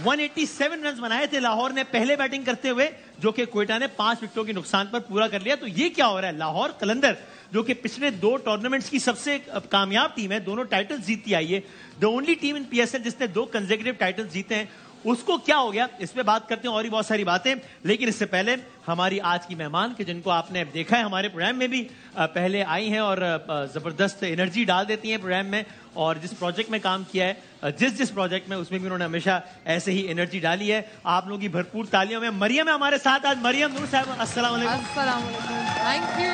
187 run बनाए थे लाहौर ने पहले बैटिंग करते हुए, जो कि कोयटा ने पाँच विकेटों के नुकसान पर पूरा कर लिया। तो ये क्या हो रहा है? लाहौर कलंदर, जो कि पिछले दो टूर्नामेंट्स की सबसे कामयाब टीम है, दोनों टाइटल्स जीतती आई है। The only team in PSL जिसने दो कंजेकेटिव टाइटल्स जीते हैं उसको क्या हो गया? इस पे बात करते हैं और भी बहुत सारी बातें। लेकिन इससे पहले हमारी आज की मेहमान के जिनको आपने देखा है हमारे प्रोग्राम में भी पहले आई हैं और ज़बरदस्त एनर्जी डाल देती हैं प्रोग्राम में। और जिस प्रोजेक्ट में काम किया है जिस जिस प्रोजेक्ट में उसमें भी उन्होंने हमेशा ऐसे ही एनर्जी डाली है। आप लोगों की भरपूर तालियों में मरियम है हमारे साथ आज। मरियम नूर साहब अस्सलाम थैंक यू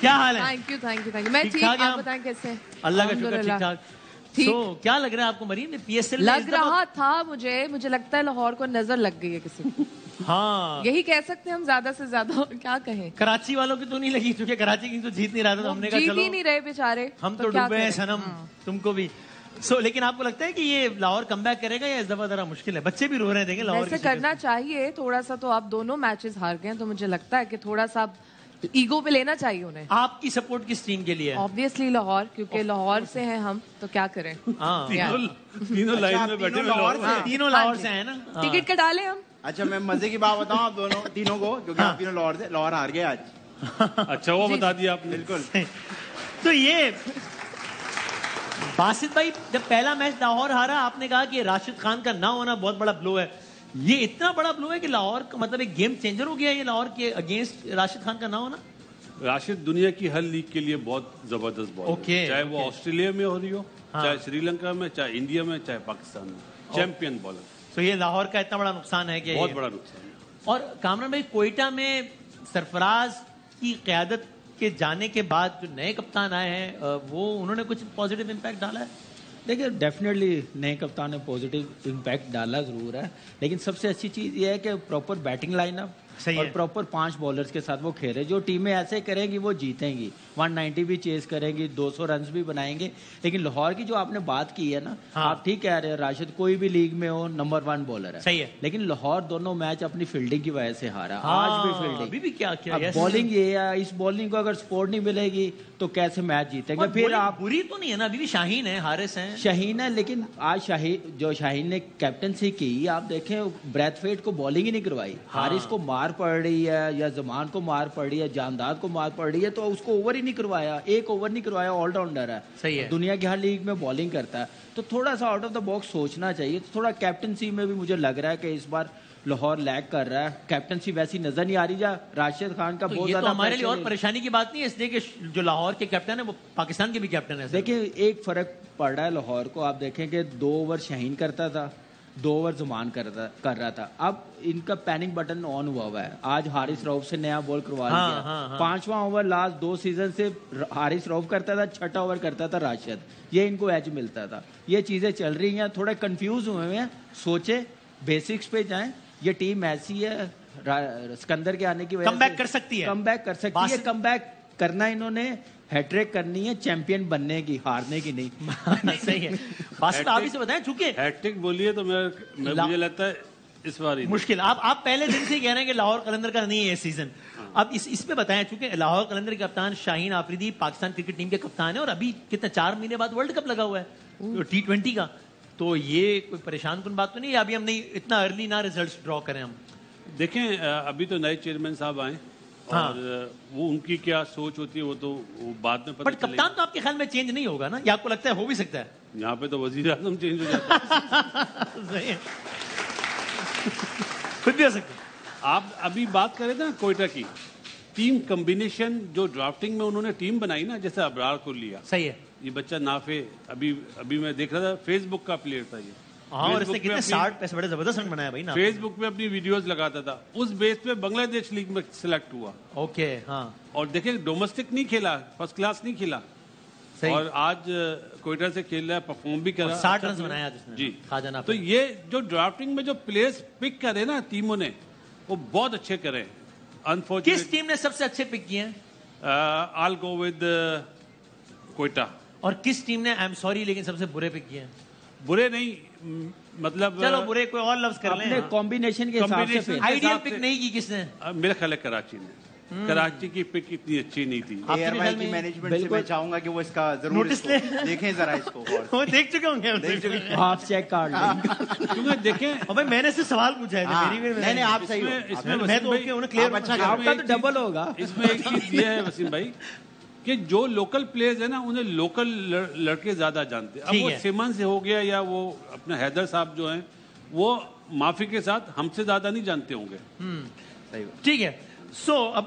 क्या हाल है? Thank you thank you thank you मैं ठीक आप बताएँ कैसे अल्लाह का शुक्र ठीक ठाक। तो so, क्या लग रहा है आपको मरीम ने पीएसएल लग रहा था मुझे मुझे लगता है लाहौर को नज़र लग गई है किसी हाँ। यही कह सकते हैं हम ज़्यादा से ज़्यादा क्या कहें। कराची वालों की तो नहीं लगी क्योंकि कराची की तो जीत नहीं रहा था तो हमने कहा जीत ही नहीं रहे बेचारे हम तो, तो डूबे हैं सनम हाँ। तुमको भी। सो so, लेकिन आपको लगता है कि ये लाहौर कम करेगा या इस दफ़ा जरा मुश्किल है? बच्चे भी रो रहे हैं देखें लाहौर करना चाहिए थोड़ा सा तो आप दोनों मैचेस हार गए तो मुझे लगता है कि थोड़ा सा ईगो पे लेना चाहिए उन्हें। आपकी सपोर्ट किस टीम के लिए? ऑब्वियसली लाहौर क्योंकि लाहौर से हैं हम तो क्या करें? हाँ। तीनों लाइन में बैठे लाहौर से तीनों लाहौर से हैं ना? टिकट कटा ले हम। अच्छा मैं मज़े की बात बताऊँ आप दोनों तीनों को क्योंकि आप तीनों लाहौर से लाहौर हार गए आज। अच्छा वो बता दिया आपने। बिल्कुल। तो ये बासित भाई जब पहला मैच लाहौर हारा आपने कहा कि राशिद खान का ना होना बहुत बड़ा ब्लो है। ये इतना बड़ा ब्लो है कि लाहौर का मतलब एक गेम चेंजर हो गया ये लाहौर के अगेंस्ट राशिद खान का ना होना। राशिद दुनिया की हर लीग के लिए बहुत ज़बरदस्त बॉल okay, चाहे okay. वो ऑस्ट्रेलिया में हो रही हो हाँ. चाहे श्रीलंका में चाहे इंडिया में चाहे पाकिस्तान में। चैंपियन बॉलर तो ये लाहौर का इतना बड़ा नुकसान है कि बहुत बड़ा नुकसान है। और कामरान भाई कोयटा में सरफराज की क्यादत के जाने के बाद जो नए कप्तान आए हैं वो उन्होंने कुछ पॉजिटिव इम्पैक्ट डाला है? देखिए डेफिनेटली नए कप्तान ने पॉजिटिव इम्पैक्ट डाला ज़रूर है, लेकिन सबसे अच्छी चीज़ ये है कि प्रॉपर बैटिंग लाइनअप सही और प्रॉपर पाँच बॉलर्स के साथ वो खेले जो टीमें ऐसे करेंगी वो जीतेंगी। 190 भी चेस करेंगी 200 रन भी बनाएँगे। लेकिन लाहौर की जो आपने बात की है ना हाँ। आप ठीक कह रहे हैं राशिद कोई भी लीग में हो नंबर वन बॉलर है। सही है। लेकिन लाहौर दोनों मैच अपनी फील्डिंग की वजह से हारा। हाँ, आज भी फील्डिंग अभी भी क्या किया बॉलिंग ये है इस बॉलिंग को अगर सपोर्ट नहीं मिलेगी तो कैसे मैच जीतेंगे? फिर आप बुरी तो नहीं है ना अभी भी शाहीन है हारिस है। शाहीन है लेकिन आज शाहीन जो शाहीन ने कैप्टनसी की आप देखें ब्रेथफेट को बॉलिंग ही नहीं करवाई। हाँ। हारिस को मार पड़ रही है या जमान को मार पड़ रही है जानदाद को मार पड़ रही है तो उसको ओवर ही नहीं करवाया एक ओवर नहीं करवाया ऑलराउंडर है। सही है। दुनिया की हर लीग में बॉलिंग करता है। तो थोड़ा सा आउट ऑफ़ द बॉक्स सोचना चाहिए तो थोड़ा कैप्टनसी में भी मुझे लग रहा है कि इस बार लाहौर लैग कर रहा है। कैप्टनसी वैसी नज़र नहीं आ रही जा राशिद खान का तो बहुत ज़्यादा तो हमारे लिए और परेशानी की बात नहीं है इसलिए कि जो लाहौर के कैप्टन है वो पाकिस्तान के भी कैप्टन है देखिए एक फ़र्क पड़ रहा है लाहौर को। आप देखें कि दो ओवर शहीन करता था। दो ओवर जुमान कर रहा कर रहा था। अब इनका पैनिक बटन ऑन हुआ हुआ है। आज हारिस रऊफ से नया बॉल करवा हाँ, लिया। हाँ, हाँ. पांचवा ओवर लास्ट दो सीज़न से हारिस रऊफ करता था छठा ओवर करता था राशिद ये इनको एज मिलता था। ये चीज़ें चल रही हैं थोड़ा कंफ्यूज हुए हैं। सोचे बेसिक्स पे जाएँ। ये टीम ऐसी है सिकंदर के आने की वजह से कर सकती है। कम कर सकती है। कम बैक करना इन्होंने। हैट्रिक करनी है चैंपियन बनने की हारने की नहीं। सही है। बासित आप इसे बताएँ चूँकि हैट्रिक बोलिए तो मैं, मैं मुझे लगता है इस बार मुश्किल। आप आप पहले दिन से कह रहे हैं कि लाहौर कलंदर का नहीं है सीज़न हाँ। अब इस इस पे बताएँ चूँकि लाहौर कलंदर के कप्तान शाहीन आफरीदी पाकिस्तान क्रिकेट टीम के कप्तान है और अभी कितना चार महीने बाद वर्ल्ड कप लगा हुआ है। टी ट्वेंटी का। तो ये कोई परेशान कन बात तो नहीं है अभी हम नहीं इतना अर्ली ना रिज़ल्ट ड्रॉ करें हम। देखें अभी तो नए चेयरमैन साहब आए। हाँ। और वो उनकी क्या सोच होती है वो तो वो बाद में पता बट कप्तान तो आपके ख्याल में चेंज नहीं होगा ना? या आपको लगता है हो भी सकता है? यहाँ पे तो वज़ीर आज़म चेंज हो जाता है। खुद भी हो सकता आप अभी बात कर रहे थे ना कोयटा की। टीम कम्बिनेशन जो ड्राफ्टिंग में उन्होंने टीम बनाई ना जैसे अबरार को लिया। सही है। ये बच्चा नाफे अभी अभी मैं देख रहा था फेसबुक का प्लेयर था ये। हाँ और इसने कितने साठ पैसे बड़े ज़बरदस्त रन बनाया भाई ना। फेसबुक पे अपनी वीडियोस लगाता था। उस बेस पे बांग्लादेश लीग में सिलेक्ट हुआ। ओके हाँ। और देखिए डोमेस्टिक नहीं खेला फ़र्स्ट क्लास नहीं खेला। और आज कोयटा से खेल रहा है परफॉर्म भी कर रहा है। साठ रन बनाया जी। खाजाना तो ये जो ड्राफ्टिंग में जो प्लेयर्स पिक करे ना टीमों ने वो बहुत अच्छे करे। अनफॉर्चुनेट किस टीम ने सबसे अच्छे पिक किए आल गो विद कोयटा। और किस टीम ने आई एम सॉरी लेकिन सबसे बुरे पिक किए बुरे नहीं मतलब चलो बुरे कोई और लफ्ज कर लें। कॉम्बिनेशन के हिसाब से आइडियल पिक नहीं की किसने? मेरा ख्याल है कराची ने। कराची की पिक इतनी अच्छी नहीं थी। आपके एयर ख्याल की मैनेजमेंट से मैं चाहूँगा कि वो इसका ज़रूर नोटिस ले। देखें जरा इसको वो देख चुके होंगे हम। देख चुके हैं। Half check card. क्योंकि देखें भाई मैंने से सवाल पूछा है। हाँ, मेरी भी नहीं नहीं आप सही हो। इसमें- मैं तो ओके उन्हें क्लियर अच्छा। आपका तो डबल होगा। इसमें एक चीज़ ये है वसीम भाई कि जो लोकल प्लेयर्स है ना उन्हें लोकल लड़के ज़्यादा जानते हैं। अब वो सिमन से हो गया या वो अपने हैदर साहब जो हैं वो माफ़ी के साथ हमसे ज़्यादा नहीं जानते होंगे। ठीक है। सो so, अब